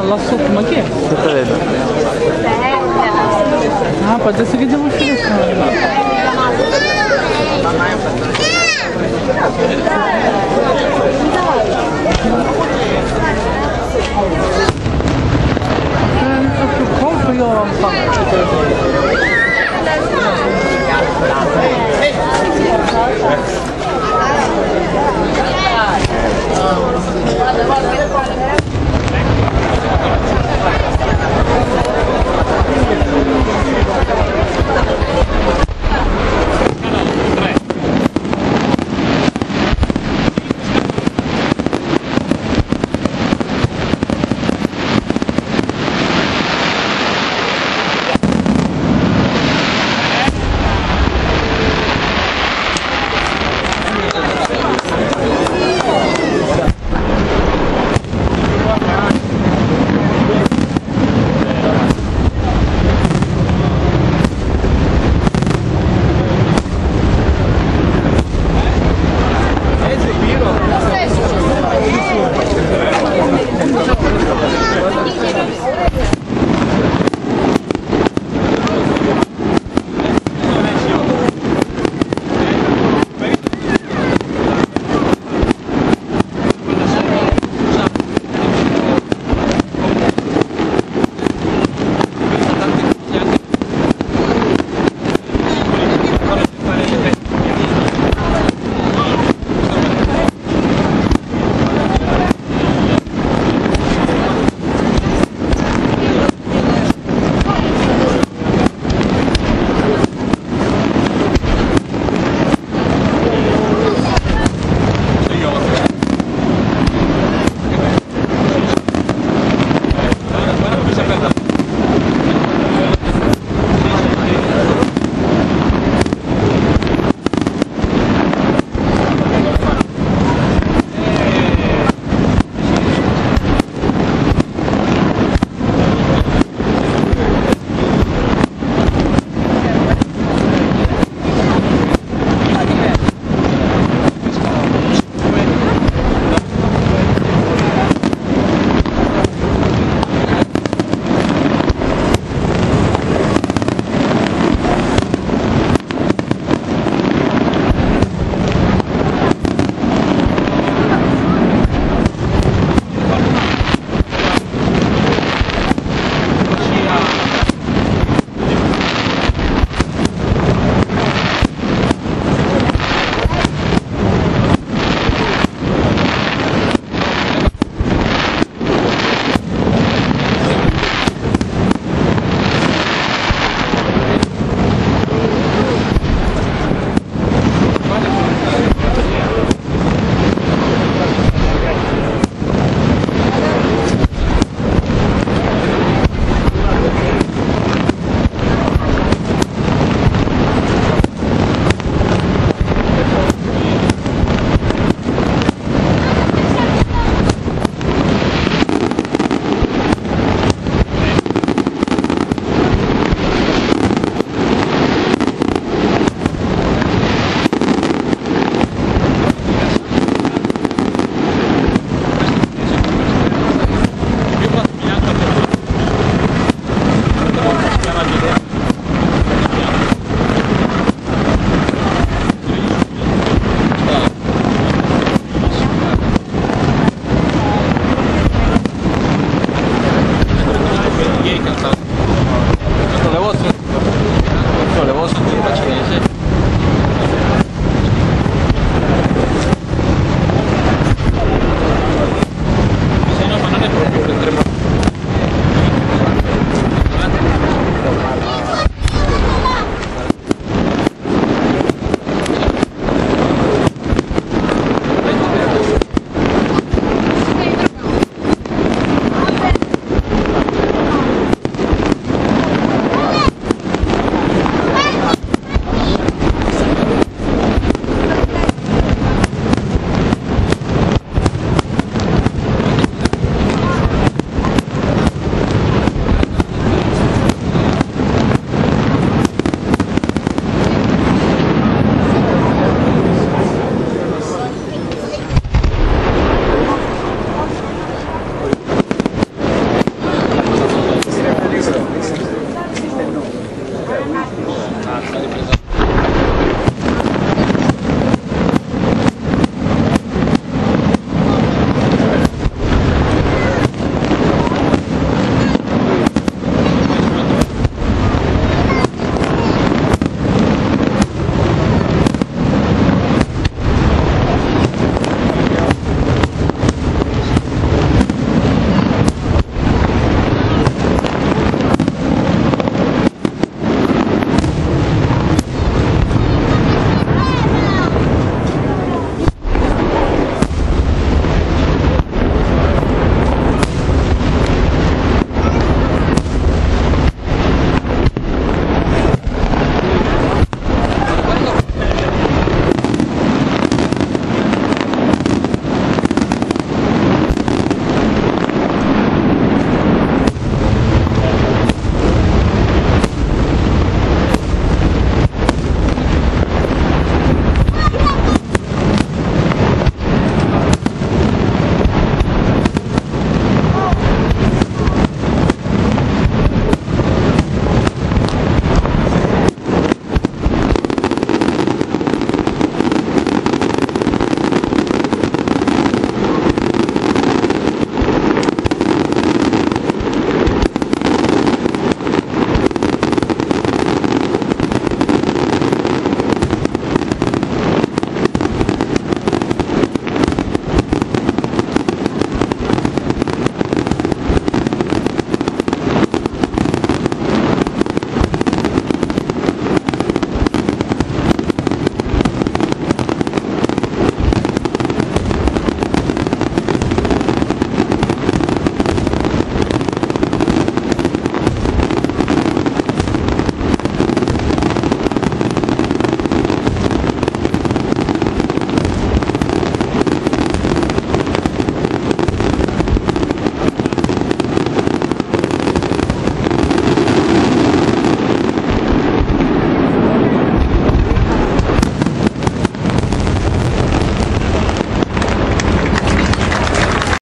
fanno lassù, é, é? Tá ah pode ser vedo.